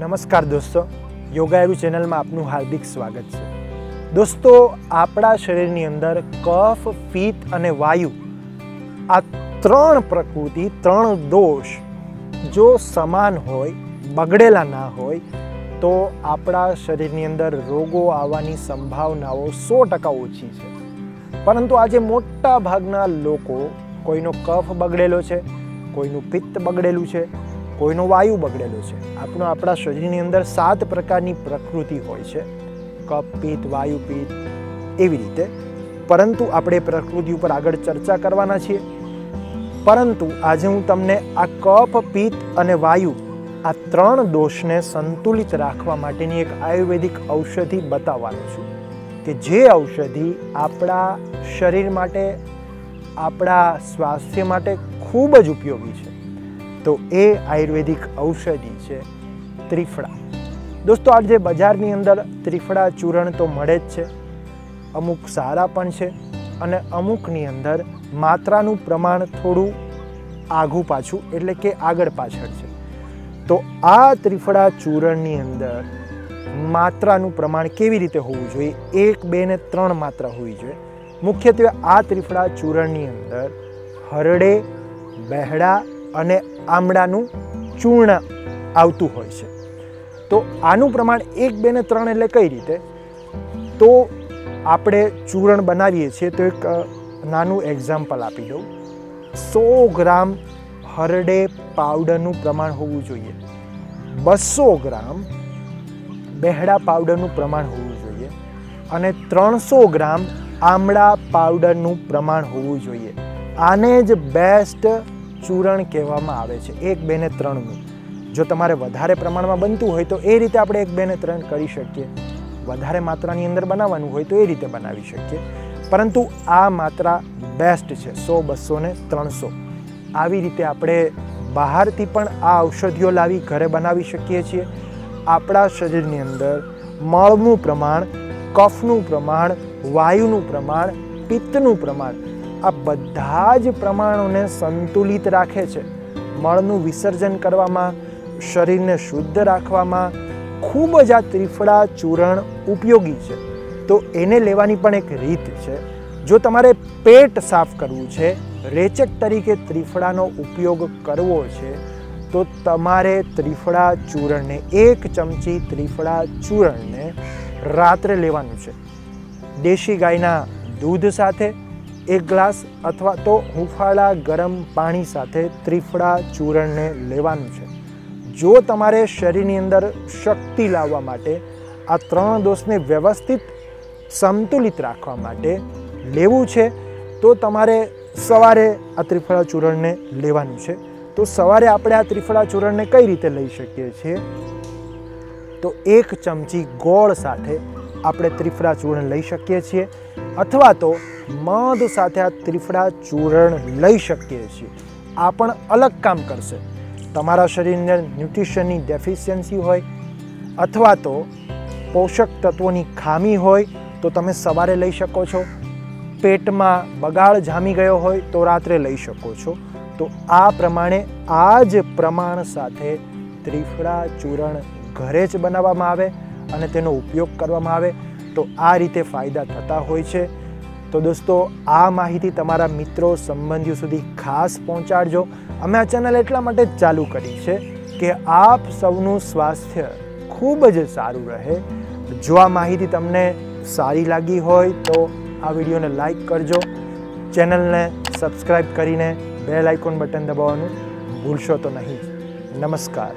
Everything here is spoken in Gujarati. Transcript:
નમસ્કાર દોસ્તો યોગાયુ ચેનલમાં આપનું હાર્દિક સ્વાગત છે. દોસ્તો, આપણા શરીરની અંદર કફ, પિત્ત અને વાયુ આ ત્રણ પ્રકૃતિ, ત્રણ દોષ જો સમાન હોય, બગડેલા ના હોય, તો આપણા શરીરની અંદર રોગો આવવાની સંભાવનાઓ સો ટકા ઓછી છે. પરંતુ આજે મોટા ભાગના લોકો કોઈનો કફ બગડેલો છે, કોઈનું પિત્ત બગડેલું છે કોઈનો વાયુ બગડેલો છે. આપણો આપણા શરીરની અંદર સાત પ્રકારની પ્રકૃતિ હોય છે. કપ, પિત્ત, વાયુ, પિત્ત, એવી રીતે. પરંતુ આપણે પ્રકૃતિ ઉપર આગળ ચર્ચા કરવાના છીએ. પરંતુ આજે હું તમને આ કફ પિત્ત અને વાયુ, આ ત્રણ દોષને સંતુલિત રાખવા માટેની એક આયુર્વેદિક ઔષધિ બતાવવાનો છું. કે જે ઔષધિ આપણા શરીર માટે, આપણા સ્વાસ્થ્ય માટે ખૂબ જ ઉપયોગી છે. તો એ આયુર્વેદિક ઔષધિ છે ત્રિફળા. દોસ્તો આજે બજારની અંદર ત્રિફળા ચૂર્ણ તો મળે જ છે. અમુક સારા પણ છે અને અમુકની અંદર માત્રાનું પ્રમાણ થોડું આઘું પાછું, એટલે કે આગળ પાછળ છે. તો આ ત્રિફળા ચૂર્ણની અંદર માત્રાનું પ્રમાણ કેવી રીતે હોવું જોઈએ? એક, બે ને ત્રણ માત્રા હોવી જોઈએ. મુખ્યત્વે આ ત્રિફળા ચૂર્ણની અંદર હરડે, બહેડા અને આમળાનું ચૂર્ણ આવતું હોય છે. તો આનું પ્રમાણ એક, બે ને ત્રણ એટલે કઈ રીતે? તો આપણે ચૂર્ણ બનાવીએ છીએ, તો એક નાનું એક્ઝામ્પલ આપી દઉં. સો ગ્રામ હરડે પાવડરનું પ્રમાણ હોવું જોઈએ. બસો ગ્રામ બહેડા પાવડરનું પ્રમાણ હોવું જોઈએ. અને ત્રણસો ગ્રામ આમળા પાવડરનું પ્રમાણ હોવું જોઈએ. આને જ બેસ્ટ ચૂરણ કહેવામાં આવે છે. એક, બે ને ત્રણનું જો તમારે વધારે પ્રમાણમાં બનતું હોય તો એ રીતે આપણે એક, બે ને ત્રણ કરી શકીએ. વધારે માત્રાની અંદર બનાવવાનું હોય તો એ રીતે બનાવી શકીએ. પરંતુ આ માત્રા બેસ્ટ છે, સો, બસો ને ત્રણસો. આવી રીતે આપણે બહારથી પણ આ ઔષધિઓ લાવી ઘરે બનાવી શકીએ છીએ. આપણા શરીરની અંદર મળનું પ્રમાણ, કફનું પ્રમાણ, વાયુનું પ્રમાણ, પિત્તનું પ્રમાણ આ બધા જ પ્રમાણોને સંતુલિત રાખે છે. મળનું વિસર્જન કરવામાં, શરીરને શુદ્ધ રાખવામાં ખૂબ જ આ ત્રિફળા ચૂરણ ઉપયોગી છે. તો એને લેવાની પણ એક રીત છે. જો તમારે પેટ સાફ કરવું છે, રેચક તરીકે ત્રિફળાનો ઉપયોગ કરવો છે, તો તમારે ત્રિફળા ચૂરણને, એક ચમચી ત્રિફળા ચૂરણને રાત્રે લેવાનું છે. દેશી ગાયના દૂધ સાથે એક ગ્લાસ અથવા તો હુંફાળા ગરમ પાણી સાથે ત્રિફળા ચૂરણને લેવાનું છે. જો તમારે શરીરની અંદર શક્તિ લાવવા માટે આ ત્રણ દોષને વ્યવસ્થિત સંતુલિત રાખવા માટે લેવું છે, તો તમારે સવારે આ ત્રિફળા ચૂરણને લેવાનું છે. તો સવારે આપણે આ ત્રિફળા ચૂરણને કઈ રીતે લઈ શકીએ છીએ? તો એક ચમચી ગોળ સાથે આપણે ત્રિફળા ચૂર્ણ લઈ શકીએ છીએ, અથવા તો મધ સાથે આ ત્રિફળા ચૂર્ણ લઈ શકીએ છીએ. આ પણ અલગ કામ કરશે. તમારા શરીરને ન્યુટ્રિશનની ડેફિશિયન્સી હોય અથવા તો પોષક તત્વોની ખામી હોય તો તમે સવારે લઈ શકો છો. પેટમાં બગાડ જામી ગયો હોય તો રાત્રે લઈ શકો છો. તો આ પ્રમાણે આ જ પ્રમાણ સાથે ત્રિફળા ચૂરણ ઘરે જ બનાવવામાં આવે અને તેનો ઉપયોગ કરવામાં આવે. તો આ રીતે ફાયદા થતા હોય છે. તો દોસ્તો, આ માહિતી તમારા મિત્રો સંબંધીઓ સુધી ખાસ પહોંચાડજો. અમે આ ચેનલ એટલા માટે જ ચાલુ કરી છે કે આપ સૌનું સ્વાસ્થ્ય ખૂબ જ સારું રહે. જો આ માહિતી તમને સારી લાગી હોય તો આ વિડીયોને લાઈક કરજો. ચેનલને સબસ્ક્રાઈબ કરીને બેલ આઇકોન બટન દબાવવાનું ભૂલશો તો નહીં. નમસ્કાર.